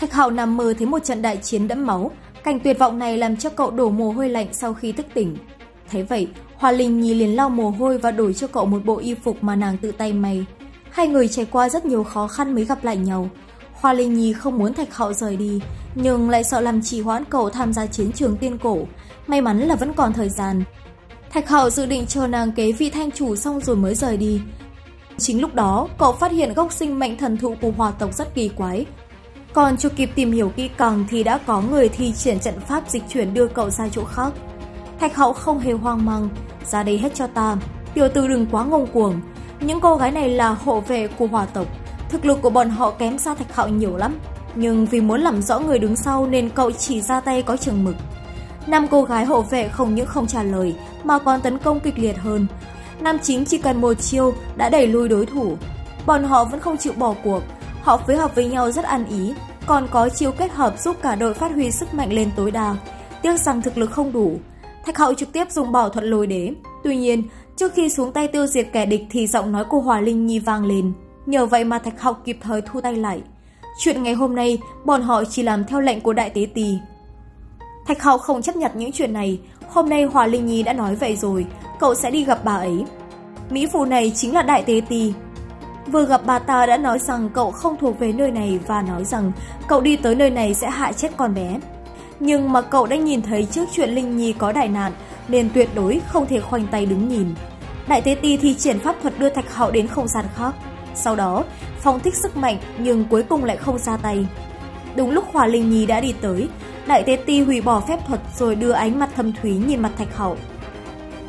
Thạch Hạo nằm mơ thấy một trận đại chiến đẫm máu, cảnh tuyệt vọng này làm cho cậu đổ mồ hôi lạnh sau khi thức tỉnh. Thế vậy, Hoa Linh Nhi liền lau mồ hôi và đổi cho cậu một bộ y phục mà nàng tự tay may. Hai người trải qua rất nhiều khó khăn mới gặp lại nhau. Hoa Linh Nhi không muốn Thạch Hạo rời đi, nhưng lại sợ làm trì hoãn cậu tham gia chiến trường tiên cổ. May mắn là vẫn còn thời gian. Thạch Hạo dự định chờ nàng kế vị thanh chủ xong rồi mới rời đi. Chính lúc đó, cậu phát hiện gốc sinh mệnh thần thụ của hòa tộc rất kỳ quái. Còn chưa kịp tìm hiểu kỹ càng thì đã có người thi triển trận pháp dịch chuyển đưa cậu ra chỗ khác. Thạch hậu không hề hoang mang, ra đây hết cho ta, tiểu tử đừng quá ngông cuồng. Những cô gái này là hộ vệ của hòa tộc, thực lực của bọn họ kém xa Thạch hậu nhiều lắm. Nhưng vì muốn làm rõ người đứng sau nên cậu chỉ ra tay có chừng mực. Năm cô gái hộ vệ không những không trả lời mà còn tấn công kịch liệt hơn. Nam chính chỉ cần một chiêu đã đẩy lui đối thủ. Bọn họ vẫn không chịu bỏ cuộc, họ phối hợp với nhau rất ăn ý, còn có chiêu kết hợp giúp cả đội phát huy sức mạnh lên tối đa. Tiếc rằng thực lực không đủ. Thạch Hậu trực tiếp dùng bảo thuật lôi đế. Tuy nhiên, trước khi xuống tay tiêu diệt kẻ địch thì giọng nói của Hòa Linh Nhi vang lên. Nhờ vậy mà Thạch Hậu kịp thời thu tay lại. Chuyện ngày hôm nay, bọn họ chỉ làm theo lệnh của Đại Tế Tì. Thạch Hậu không chấp nhận những chuyện này. Hôm nay Hòa Linh Nhi đã nói vậy rồi, cậu sẽ đi gặp bà ấy. Mỹ phụ này chính là Đại Tế Tì. Vừa gặp bà ta đã nói rằng cậu không thuộc về nơi này và nói rằng cậu đi tới nơi này sẽ hại chết con bé. Nhưng mà cậu đã nhìn thấy trước chuyện Linh Nhi có đại nạn nên tuyệt đối không thể khoanh tay đứng nhìn. Đại Tế Ti thi triển pháp thuật đưa Thạch Hạo đến không gian khác. Sau đó, phong thích sức mạnh nhưng cuối cùng lại không ra tay. Đúng lúc Hòa Linh Nhi đã đi tới, Đại Tế Ti hủy bỏ phép thuật rồi đưa ánh mặt thâm thúy nhìn mặt Thạch Hạo.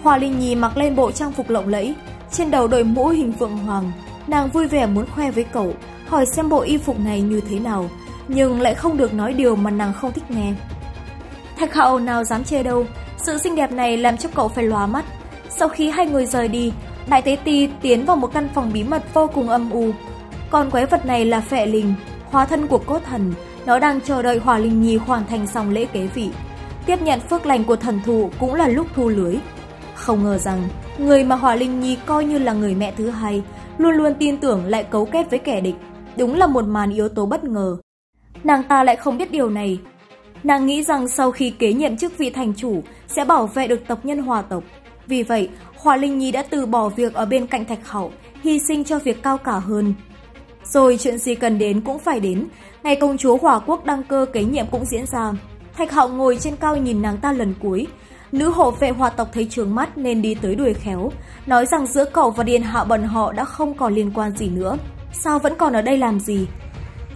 Hòa Linh Nhi mặc lên bộ trang phục lộng lẫy, trên đầu đội mũ hình phượng hoàng. Nàng vui vẻ muốn khoe với cậu, hỏi xem bộ y phục này như thế nào, nhưng lại không được nói điều mà nàng không thích nghe. Thạch Hạo nào dám chê đâu, sự xinh đẹp này làm cho cậu phải lóa mắt. Sau khi hai người rời đi, Đại Tế Ti tiến vào một căn phòng bí mật vô cùng âm u. còn quái vật này là Phệ Linh, hóa thân của cốt thần, nó đang chờ đợi Hỏa Linh Nhi hoàn thành xong lễ kế vị. Tiếp nhận phước lành của thần thụ cũng là lúc thu lưới. Không ngờ rằng, người mà Hỏa Linh Nhi coi như là người mẹ thứ hai, luôn luôn tin tưởng lại cấu kết với kẻ địch. Đúng là một màn yếu tố bất ngờ. Nàng ta lại không biết điều này. Nàng nghĩ rằng sau khi kế nhiệm chức vị thành chủ sẽ bảo vệ được tộc nhân hòa tộc. Vì vậy, hòa Linh Nhi đã từ bỏ việc ở bên cạnh Thạch Hậu, hy sinh cho việc cao cả hơn. Rồi chuyện gì cần đến cũng phải đến, ngày công chúa Hỏa Quốc đăng cơ kế nhiệm cũng diễn ra. Thạch Hậu ngồi trên cao nhìn nàng ta lần cuối. Nữ hộ vệ hòa tộc thấy trường mắt nên đi tới đuổi khéo, nói rằng giữa cậu và Điền Hạ bần họ đã không còn liên quan gì nữa. Sao vẫn còn ở đây làm gì?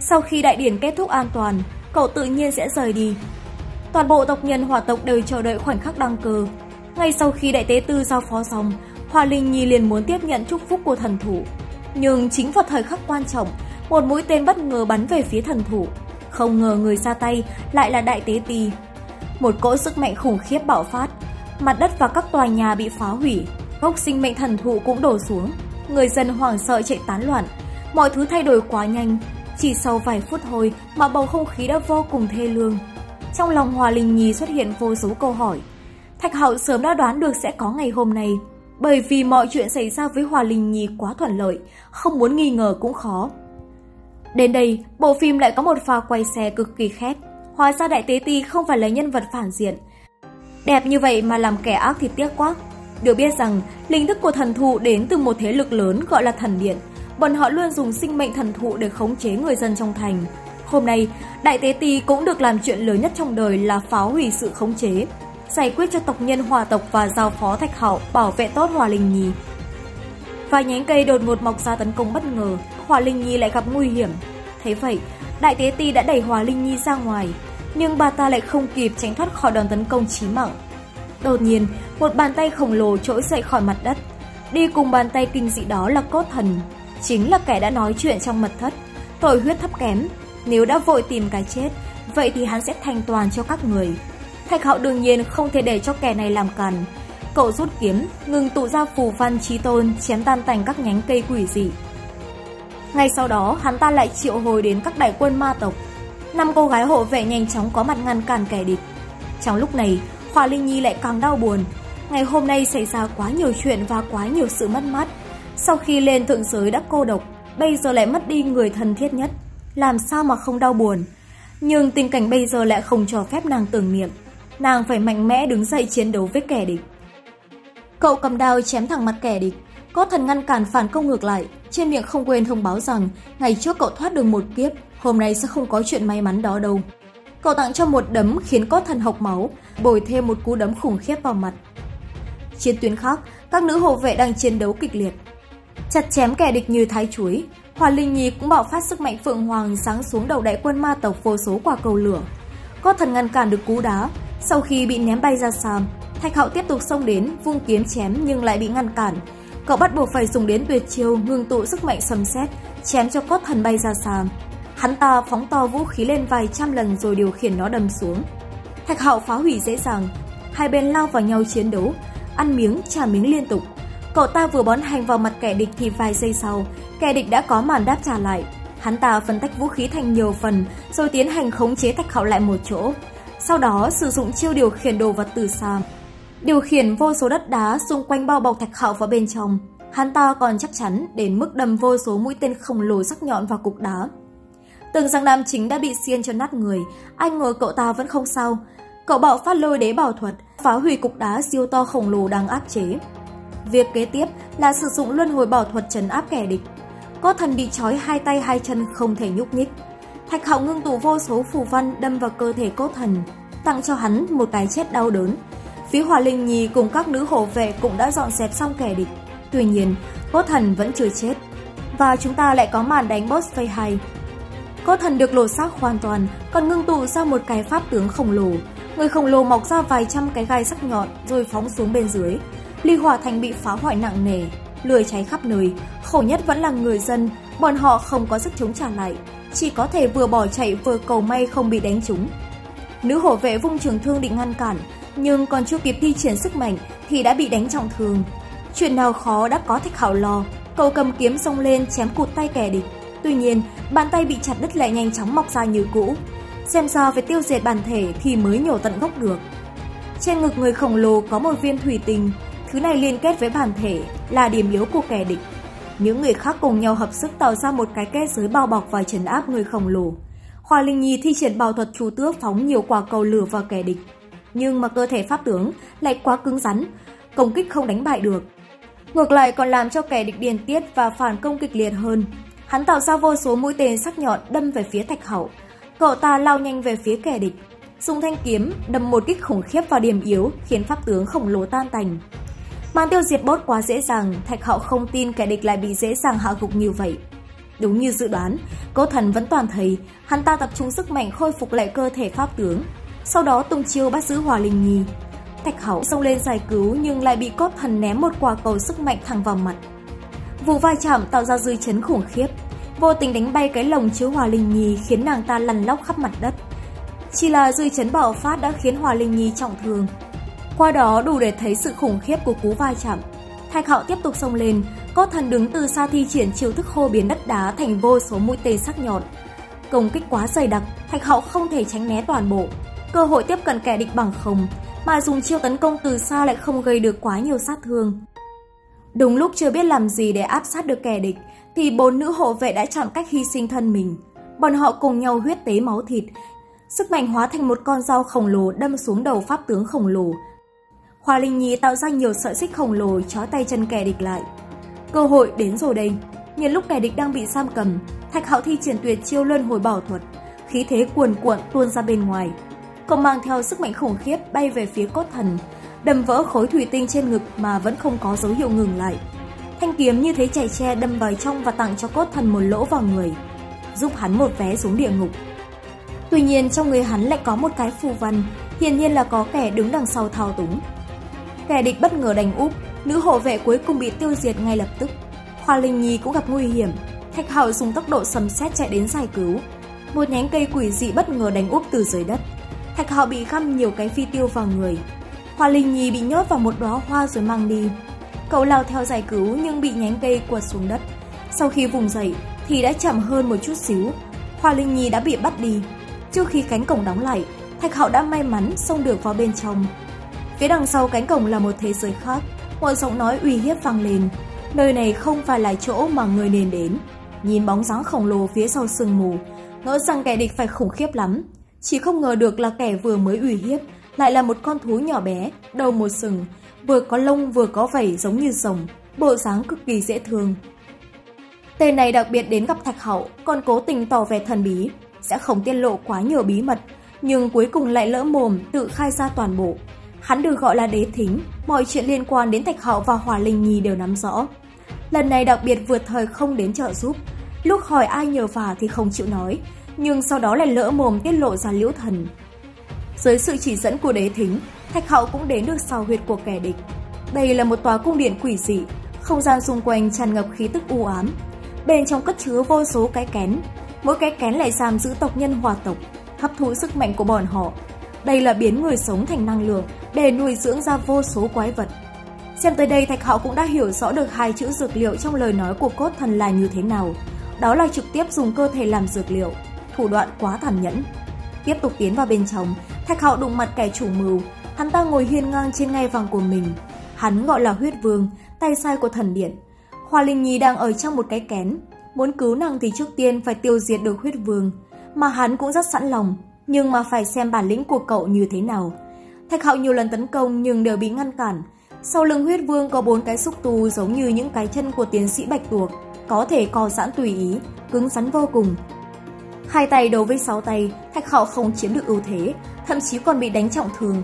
Sau khi đại điển kết thúc an toàn, cậu tự nhiên sẽ rời đi. Toàn bộ tộc nhân hỏa tộc đều chờ đợi khoảnh khắc đăng cơ. Ngay sau khi đại tế tư giao phó xong, Hoa Linh Nhi liền muốn tiếp nhận chúc phúc của thần thủ. Nhưng chính vào thời khắc quan trọng, một mũi tên bất ngờ bắn về phía thần thủ. Không ngờ người ra tay lại là đại tế ti. Một cỗ sức mạnh khủng khiếp bạo phát, mặt đất và các tòa nhà bị phá hủy, gốc sinh mệnh thần thụ cũng đổ xuống. Người dân hoảng sợ chạy tán loạn, mọi thứ thay đổi quá nhanh. Chỉ sau vài phút thôi mà bầu không khí đã vô cùng thê lương. Trong lòng Hòa Linh Nhi xuất hiện vô số câu hỏi. Thạch Hạo sớm đã đoán được sẽ có ngày hôm nay, bởi vì mọi chuyện xảy ra với Hòa Linh Nhi quá thuận lợi, không muốn nghi ngờ cũng khó. Đến đây, bộ phim lại có một pha quay xe cực kỳ khét. Hóa ra Đại Tế Ti không phải là nhân vật phản diện. Đẹp như vậy mà làm kẻ ác thì tiếc quá. Được biết rằng, linh thức của thần thụ đến từ một thế lực lớn gọi là thần điện. Bọn họ luôn dùng sinh mệnh thần thụ để khống chế người dân trong thành. Hôm nay, Đại Tế Ti cũng được làm chuyện lớn nhất trong đời là phá hủy sự khống chế, giải quyết cho tộc nhân hòa tộc và giao phó Thạch hậu bảo vệ tốt Hòa Linh Nhi. Vài nhánh cây đột ngột mọc ra tấn công bất ngờ, Hòa Linh Nhi lại gặp nguy hiểm. Thế vậy, Đại Tế Ti đã đẩy Hòa Linh Nhi ra ngoài, nhưng bà ta lại không kịp tránh thoát khỏi đòn tấn công chí mạng. Đột nhiên, một bàn tay khổng lồ trỗi dậy khỏi mặt đất. Đi cùng bàn tay kinh dị đó là cốt thần, chính là kẻ đã nói chuyện trong mật thất, tội huyết thấp kém. Nếu đã vội tìm cái chết, vậy thì hắn sẽ thành toàn cho các người. Thạch Hạo đương nhiên không thể để cho kẻ này làm càn. Cậu rút kiếm, ngừng tụ ra phù văn trí tôn chém tan tành các nhánh cây quỷ dị. Ngay sau đó, hắn ta lại triệu hồi đến các đại quân ma tộc. Năm cô gái hộ vệ nhanh chóng có mặt ngăn cản kẻ địch. Trong lúc này, Hòa Linh Nhi lại càng đau buồn. Ngày hôm nay xảy ra quá nhiều chuyện và quá nhiều sự mất mát. Sau khi lên thượng giới đã cô độc, bây giờ lại mất đi người thân thiết nhất. Làm sao mà không đau buồn? Nhưng tình cảnh bây giờ lại không cho phép nàng tưởng niệm. Nàng phải mạnh mẽ đứng dậy chiến đấu với kẻ địch. Cậu cầm đao chém thẳng mặt kẻ địch. Có thần ngăn cản phản công ngược lại. Trên miệng không quên thông báo rằng ngày trước cậu thoát được một kiếp, hôm nay sẽ không có chuyện may mắn đó đâu. Cậu tặng cho một đấm khiến có thần học máu, bồi thêm một cú đấm khủng khiếp vào mặt. chiến tuyến khác, các nữ hộ vệ đang chiến đấu kịch liệt. Chặt chém kẻ địch như thái chuối, Hòa Linh Nhi cũng bạo phát sức mạnh Phượng Hoàng sáng xuống đầu đại quân ma tộc vô số quả cầu lửa. Có thần ngăn cản được cú đá, sau khi bị ném bay ra xa, Thạch Hạo tiếp tục xông đến, vung kiếm chém nhưng lại bị ngăn cản. Cậu bắt buộc phải dùng đến tuyệt chiêu ngưng tụ sức mạnh sầm xét, chém cho cốt thần bay ra xa. Hắn ta phóng to vũ khí lên vài trăm lần rồi điều khiển nó đâm xuống. Thạch Hạo phá hủy dễ dàng, hai bên lao vào nhau chiến đấu, ăn miếng trả miếng liên tục. Cậu ta vừa bón hành vào mặt kẻ địch thì vài giây sau, kẻ địch đã có màn đáp trả lại. Hắn ta phân tách vũ khí thành nhiều phần rồi tiến hành khống chế Thạch Hạo lại một chỗ. Sau đó sử dụng chiêu điều khiển đồ vật từ xa. Điều khiển vô số đất đá xung quanh bao bọc Thạch Hạo vào bên trong. Hắn ta còn chắc chắn đến mức đâm vô số mũi tên khổng lồ sắc nhọn vào cục đá. Tưởng rằng nam chính đã bị xiên cho nát người, anh ngờ cậu ta vẫn không sao. Cậu bạo phát lôi đế bảo thuật, phá hủy cục đá siêu to khổng lồ đang áp chế. Việc kế tiếp là sử dụng luân hồi bảo thuật trấn áp kẻ địch. Có thần bị trói hai tay hai chân không thể nhúc nhích. Thạch hạo ngưng tụ vô số phù văn đâm vào cơ thể cốt thần, tặng cho hắn một cái chết đau đớn. Phía Hòa Linh nhì cùng các nữ hộ vệ cũng đã dọn dẹp xong kẻ địch. Tuy nhiên, cốt thần vẫn chưa chết. Và chúng ta lại có màn đánh boss phase 2. Cơ thần được lột xác hoàn toàn, còn ngưng tụ ra một cái pháp tướng khổng lồ. Người khổng lồ mọc ra vài trăm cái gai sắc nhọn rồi phóng xuống bên dưới. Ly Hỏa Thành bị phá hoại nặng nề, lửa cháy khắp nơi, khổ nhất vẫn là người dân, bọn họ không có sức chống trả lại, chỉ có thể vừa bỏ chạy vừa cầu may không bị đánh trúng. Nữ hổ vệ vung trường thương định ngăn cản, nhưng còn chưa kịp thi triển sức mạnh thì đã bị đánh trọng thương. Chuyện nào khó đã có thạch hảo lo, cậu cầm kiếm xông lên chém cụt tay kẻ địch. Tuy nhiên, bàn tay bị chặt đứt lại nhanh chóng mọc ra như cũ. Xem ra phải tiêu diệt bản thể thì mới nhổ tận gốc được. Trên ngực người khổng lồ có một viên thủy tinh, thứ này liên kết với bản thể là điểm yếu của kẻ địch. Những người khác cùng nhau hợp sức tạo ra một cái kết giới bao bọc và trấn áp người khổng lồ. Hoa Linh Nhi thi triển bảo thuật chú tước phóng nhiều quả cầu lửa vào kẻ địch. Nhưng mà cơ thể pháp tướng lại quá cứng rắn, công kích không đánh bại được. Ngược lại còn làm cho kẻ địch điền tiết và phản công kịch liệt hơn. Hắn tạo ra vô số mũi tên sắc nhọn đâm về phía thạch hậu. Cậu ta lao nhanh về phía kẻ địch, dùng thanh kiếm đâm một kích khủng khiếp vào điểm yếu khiến pháp tướng khổng lồ tan tành. Màn tiêu diệt bốt quá dễ dàng, Thạch Hậu không tin kẻ địch lại bị dễ dàng hạ gục như vậy. Đúng như dự đoán, cố thần vẫn toàn thấy hắn ta tập trung sức mạnh khôi phục lại cơ thể pháp tướng, sau đó tung chiêu bắt giữ Hòa Linh Nhi. Thạch Hậu xông lên giải cứu nhưng lại bị cốt thần ném một quả cầu sức mạnh thẳng vào mặt. Vụ va chạm tạo ra dư chấn khủng khiếp, vô tình đánh bay cái lồng chứa Hòa Linh Nhi khiến nàng ta lăn lóc khắp mặt đất. Chỉ là dư chấn bạo phát đã khiến Hòa Linh Nhi trọng thương, qua đó đủ để thấy sự khủng khiếp của cú va chạm. Thạch Hạo tiếp tục xông lên, có thần đứng từ xa thi triển chiêu thức hô biến đất đá thành vô số mũi tên sắc nhọn. Công kích quá dày đặc, Thạch Hạo không thể tránh né toàn bộ. Cơ hội tiếp cận kẻ địch bằng không, mà dùng chiêu tấn công từ xa lại không gây được quá nhiều sát thương. Đúng lúc chưa biết làm gì để áp sát được kẻ địch, thì bốn nữ hộ vệ đã chọn cách hy sinh thân mình. Bọn họ cùng nhau huyết tế máu thịt, sức mạnh hóa thành một con dao khổng lồ đâm xuống đầu pháp tướng khổng lồ, Hoa Linh Nhi tạo ra nhiều sợi xích khổng lồ trói tay chân kẻ địch lại. Cơ hội đến rồi đây. Nhân lúc kẻ địch đang bị giam cầm, Thạch Hạo thi triển tuyệt chiêu luân hồi bảo thuật, khí thế cuồn cuộn tuôn ra bên ngoài. Cậu mang theo sức mạnh khủng khiếp bay về phía cốt thần, đâm vỡ khối thủy tinh trên ngực mà vẫn không có dấu hiệu ngừng lại. Thanh kiếm như thế chảy che đâm vào trong và tặng cho cốt thần một lỗ vào người, giúp hắn một vé xuống địa ngục. Tuy nhiên trong người hắn lại có một cái phù văn, hiển nhiên là có kẻ đứng đằng sau thao túng. Kẻ địch bất ngờ đánh úp, nữ hộ vệ cuối cùng bị tiêu diệt ngay lập tức. Hoa Linh Nhi cũng gặp nguy hiểm, Thạch Hạo dùng tốc độ sầm sét chạy đến giải cứu. Một nhánh cây quỷ dị bất ngờ đánh úp từ dưới đất. Thạch Hạo bị găm nhiều cái phi tiêu vào người. Hoa Linh Nhi bị nhốt vào một đóa hoa rồi mang đi. Cậu lao theo giải cứu nhưng bị nhánh cây quật xuống đất. Sau khi vùng dậy thì đã chậm hơn một chút xíu. Hoa Linh Nhi đã bị bắt đi. Trước khi cánh cổng đóng lại, Thạch Hạo đã may mắn xông được vào bên trong. Phía đằng sau cánh cổng là một thế giới khác, một giọng nói uy hiếp vang lên. Nơi này không phải là chỗ mà người nên đến. Nhìn bóng dáng khổng lồ phía sau sương mù, ngỡ rằng kẻ địch phải khủng khiếp lắm. Chỉ không ngờ được là kẻ vừa mới uy hiếp, lại là một con thú nhỏ bé, đầu một sừng, vừa có lông vừa có vảy giống như rồng, bộ dáng cực kỳ dễ thương. Tên này đặc biệt đến gặp Thạch Hậu, còn cố tình tỏ vẻ thần bí, sẽ không tiết lộ quá nhiều bí mật, nhưng cuối cùng lại lỡ mồm tự khai ra toàn bộ. Hắn được gọi là đế thính, mọi chuyện liên quan đến Thạch Hậu và Hỏa Linh Nhi đều nắm rõ. Lần này đặc biệt vượt thời không đến trợ giúp, lúc hỏi ai nhờ vả thì không chịu nói, nhưng sau đó lại lỡ mồm tiết lộ ra liễu thần. Dưới sự chỉ dẫn của đế thính, Thạch Hậu cũng đến được sau huyệt của kẻ địch. Đây là một tòa cung điện quỷ dị, không gian xung quanh tràn ngập khí tức u ám. Bên trong cất chứa vô số cái kén, mỗi cái kén lại giam giữ tộc nhân hòa tộc, hấp thụ sức mạnh của bọn họ. Đây là biến người sống thành năng lượng để nuôi dưỡng ra vô số quái vật. Xem tới đây Thạch Hạo cũng đã hiểu rõ được hai chữ dược liệu trong lời nói của cốt thần là như thế nào. Đó là trực tiếp dùng cơ thể làm dược liệu, thủ đoạn quá tàn nhẫn. Tiếp tục tiến vào bên trong, Thạch Hạo đụng mặt kẻ chủ mưu, hắn ta ngồi hiên ngang trên ngai vàng của mình. Hắn gọi là huyết vương, tay sai của thần điện. Hoa Linh Nhi đang ở trong một cái kén, muốn cứu nàng thì trước tiên phải tiêu diệt được huyết vương, mà hắn cũng rất sẵn lòng, nhưng mà phải xem bản lĩnh của cậu như thế nào. Thạch Hạo nhiều lần tấn công nhưng đều bị ngăn cản. Sau lưng huyết vương có bốn cái xúc tu giống như những cái chân của tiến sĩ Bạch Tuộc, có thể co giãn tùy ý, cứng rắn vô cùng. Hai tay đấu với sáu tay, Thạch Hạo không chiếm được ưu thế, thậm chí còn bị đánh trọng thương.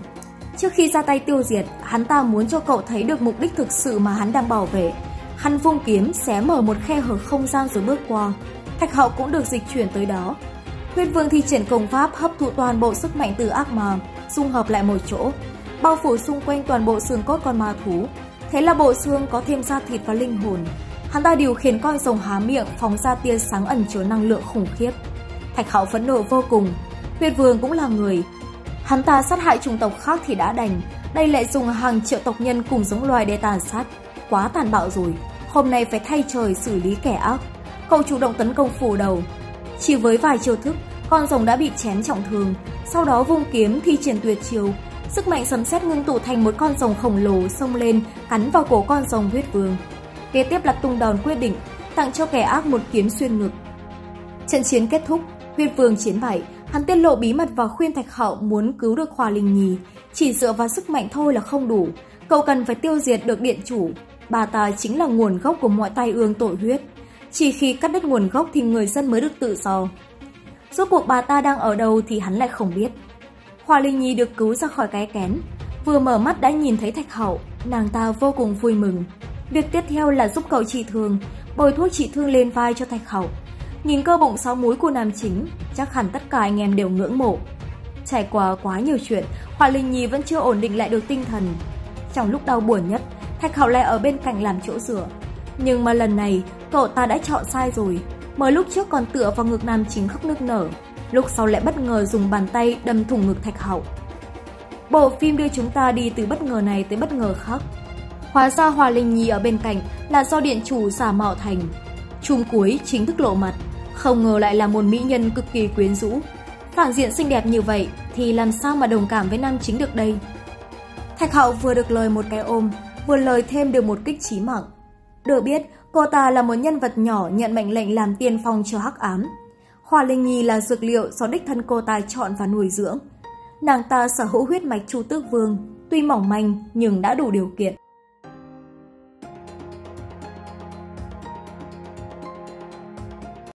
Trước khi ra tay tiêu diệt, hắn ta muốn cho cậu thấy được mục đích thực sự mà hắn đang bảo vệ. Hắn vung kiếm xé mở một khe hở không gian rồi bước qua. Thạch Hạo cũng được dịch chuyển tới đó. Huyết Vương thi triển công pháp hấp thụ toàn bộ sức mạnh từ ác ma, dung hợp lại một chỗ, bao phủ xung quanh toàn bộ xương cốt con ma thú. Thế là bộ xương có thêm da thịt và linh hồn. Hắn ta điều khiển con rồng há miệng phóng ra tia sáng ẩn chứa năng lượng khủng khiếp. Thạch Hạo phẫn nộ vô cùng. Huyết Vương cũng là người. Hắn ta sát hại chủng tộc khác thì đã đành, đây lại dùng hàng triệu tộc nhân cùng giống loài để tàn sát. Quá tàn bạo rồi, hôm nay phải thay trời xử lý kẻ ác. Cậu chủ động tấn công phủ đầu. Chỉ với vài chiêu thức, con rồng đã bị chém trọng thương, sau đó vung kiếm thi triển tuyệt chiêu, sức mạnh sấm sét ngưng tụ thành một con rồng khổng lồ xông lên, cắn vào cổ con rồng huyết vương. Kế tiếp là tung đòn quyết định, tặng cho kẻ ác một kiếm xuyên ngực. Trận chiến kết thúc, Huyên vương chiến bại, hắn tiết lộ bí mật và khuyên Thạch Hậu muốn cứu được Hòa Linh Nhi, chỉ dựa vào sức mạnh thôi là không đủ, cậu cần phải tiêu diệt được điện chủ. Bà ta chính là nguồn gốc của mọi tai ương tội huyết. Chỉ khi cắt đứt nguồn gốc thì người dân mới được tự do. Rốt cuộc bà ta đang ở đâu thì hắn lại không biết. Hòa Linh Nhi được cứu ra khỏi cái kén. Vừa mở mắt đã nhìn thấy Thạch Hậu, nàng ta vô cùng vui mừng. Việc tiếp theo là giúp cậu trị thương, bồi thuốc trị thương lên vai cho Thạch Hậu. Nhìn cơ bụng sáu múi của nam chính, chắc hẳn tất cả anh em đều ngưỡng mộ. Trải qua quá nhiều chuyện, Hoa Linh Nhi vẫn chưa ổn định lại được tinh thần. Trong lúc đau buồn nhất, Thạch Hậu lại ở bên cạnh làm chỗ rửa. Nhưng mà lần này, cậu ta đã chọn sai rồi. Mới lúc trước còn tựa vào ngực nam chính khóc nước nở, lúc sau lại bất ngờ dùng bàn tay đâm thủng ngực Thạch Hậu. Bộ phim đưa chúng ta đi từ bất ngờ này tới bất ngờ khác. Hóa ra Hòa Linh Nhi ở bên cạnh là do điện chủ giả mạo thành. Chung cuối chính thức lộ mặt, không ngờ lại là một mỹ nhân cực kỳ quyến rũ. Phản diện xinh đẹp như vậy thì làm sao mà đồng cảm với nam chính được đây? Thạch Hậu vừa được lời một cái ôm, vừa lời thêm được một kích trí mạng. Được biết, cô ta là một nhân vật nhỏ nhận mệnh lệnh làm tiên phong cho hắc ám. Hoa Linh Nhi là dược liệu do đích thân cô ta chọn và nuôi dưỡng. Nàng ta sở hữu huyết mạch Chu Tước Vương, tuy mỏng manh nhưng đã đủ điều kiện.